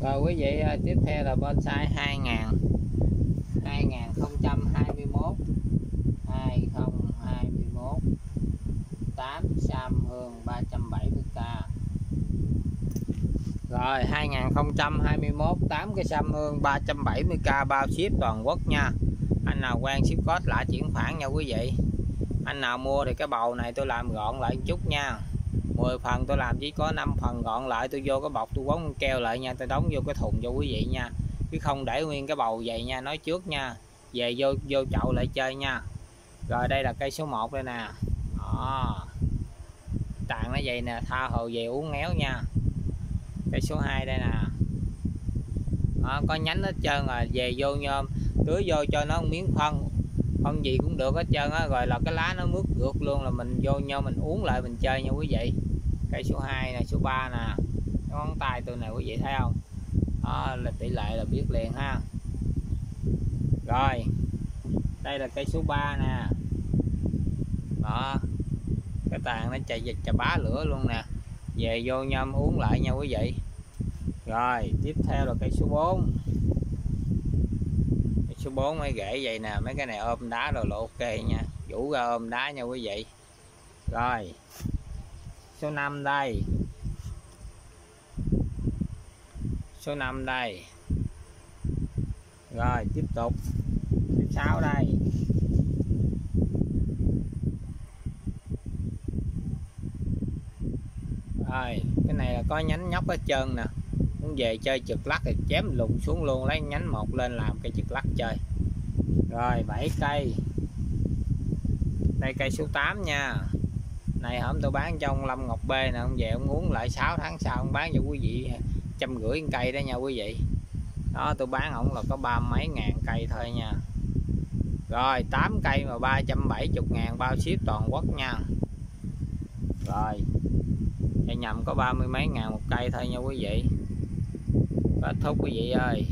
rồi quý vị à, tiếp theo là bonsai 2000 2021 2021 800 hương 370k rồi 2021 8 cái xăm hương 370k bao ship toàn quốc nha. Anh nào quen ship code lại chuyển khoản nha quý vị. Anh nào mua thì cái bầu này tôi làm gọn lại một chút nha. 10 phần tôi làm chỉ có 5 phần gọn lại tôi vô cái bọc tôi quấn keo lại nha tôi đóng vô cái thùng cho quý vị nha. Chứ không để nguyên cái bầu vậy nha nói trước nha về vô vô chậu lại chơi nha. Rồi đây là cây số 1 đây nè. Đó. tàn nó vậy nè tha hồ về uống ngéo nha. Cây số 2 đây nè. Đó, có nhánh hết trơn rồi về vô nhôm tưới vô cho nó miếng phân không gì cũng được hết trơn á, rồi là cái lá nó mướt gượt luôn là mình vô nhau mình uống lại mình chơi nha quý vị. Cây số 2 này số 3 nè, cái ngón tay tôi này quý vị thấy không? Đó, là tỷ lệ là biết liền ha. Rồi, đây là cây số 3 nè. Đó, cái tàn nó chạy dịch chà bá lửa luôn nè. Về vô nhâm uống lại nha quý vị. Rồi, tiếp theo là cây số 4 số 4 mấy rễ vậy nè, mấy cái này ôm đá rồi là ok nha. Vũ ra ôm đá nha quý vị. Rồi, số 5 đây. Số 5 đây. Rồi, tiếp tục. Số 6 đây. Rồi, cái này là có nhánh nhóc hết trơn nè muốn về chơi trực lắc thì chém lùng xuống luôn, lấy nhánh một lên làm cây trực lắc chơi. Rồi 7 cây. Đây cây số 8 nha. Này, hôm tôi bán cho ông Lâm Ngọc B nè, ông về ông uống lại 6 tháng sau, ông bán cho quý vị trăm rưỡi cây đó nha quý vị. Đó, tôi bán ổng là có ba mấy ngàn cây thôi nha. Rồi 8 cây mà 370 ngàn, bao ship toàn quốc nha. Rồi Cây nhầm có ba mươi mấy ngàn một cây thôi nha quý vị. Kết thúc quý vị ơi.